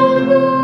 Senhor.